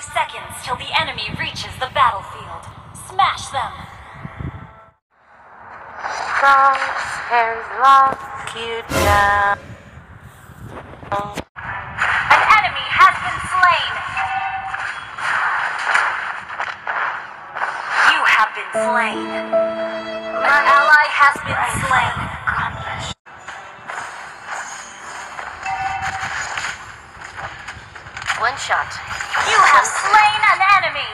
Five seconds till the enemy reaches the battlefield. Smash them! Crosshairs lock you down. An enemy has been slain! You have been slain. An ally has been slain. Shot. You have slain an enemy!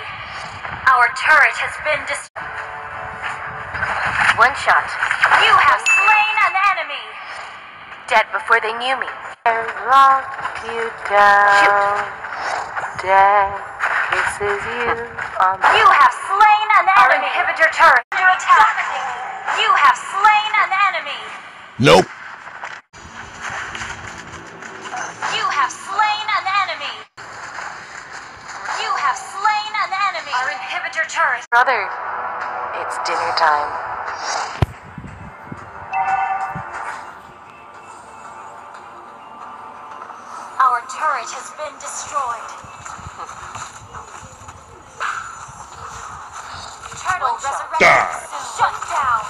Our turret has been destroyed. One shot. You have slain an enemy! Dead before they knew me. Lock you down. Dead kisses you hmm. on the You have slain an enemy! Our inhibitor turret under attack! You have slain an enemy! Nope. Turret. brother. It's dinner time. Our turret has been destroyed. Turtle One shot. resurrected. Shut down.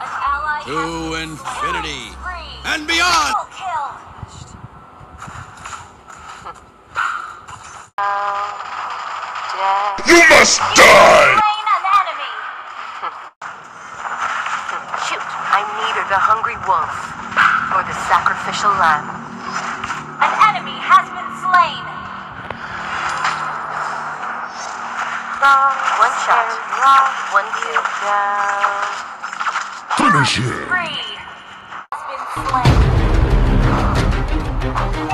An ally To been infinity and beyond. Double kill. Dead. You must die! Slain an enemy. Shoot. I'm neither the hungry wolf nor the sacrificial lamb. An enemy has been slain. One shot. One kill. Finish him. Free. Has been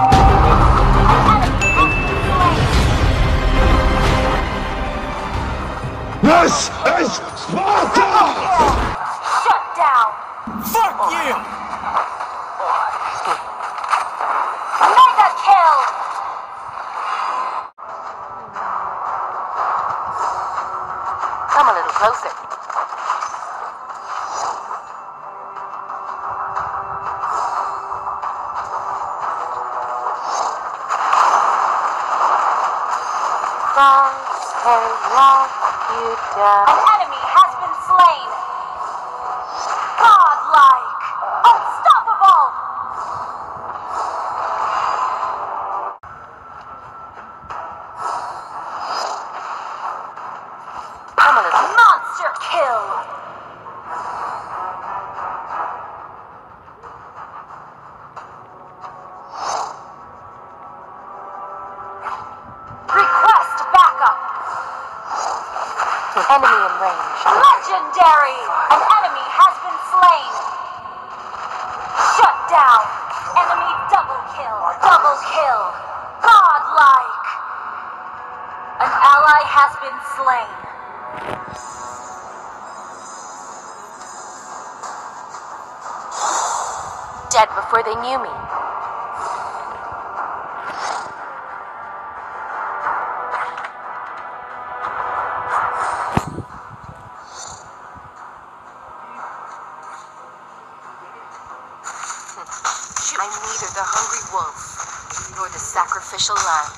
slain. Little lock you down. An enemy has been slain. Enemy in range. Legendary! An enemy has been slain! Shut down! Enemy double kill! Double kill! Godlike! An ally has been slain. Dead before they knew me. I'm neither the hungry wolf nor the sacrificial lamb.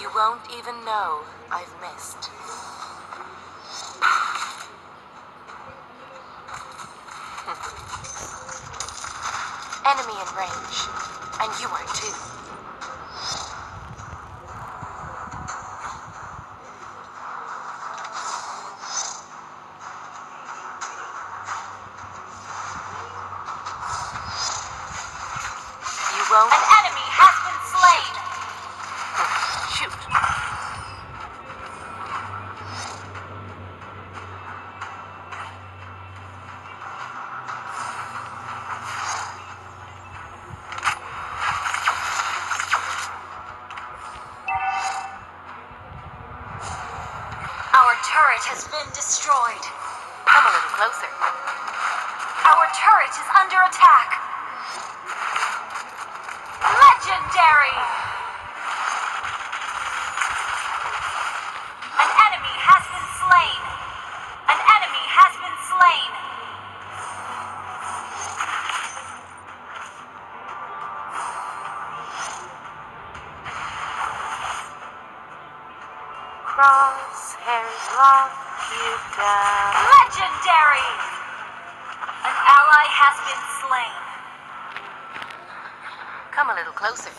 You won't even know I've missed. Enemy in range, and you are too. Has been destroyed. Come a little closer. Our turret is under attack. Legendary! Crosshairs lock you down. Legendary! An ally has been slain. Come a little closer.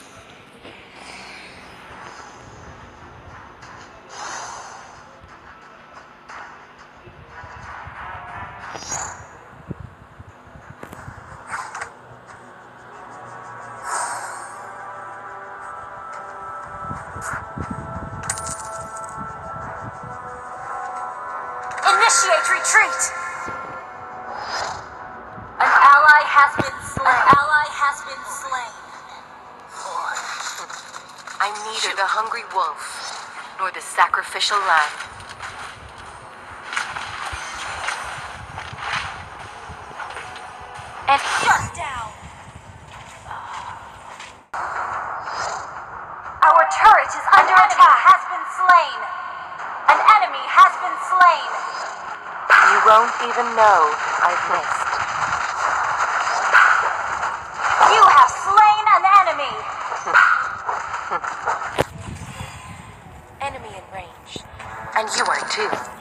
Initiate retreat! An ally has been slain. An ally has been slain. I'm neither the hungry wolf nor the sacrificial lamb. And shut down! Our turret is under attack. has been slain. An enemy has been slain. You won't even know I've missed. You have slain an enemy. Enemy in range. And you are too.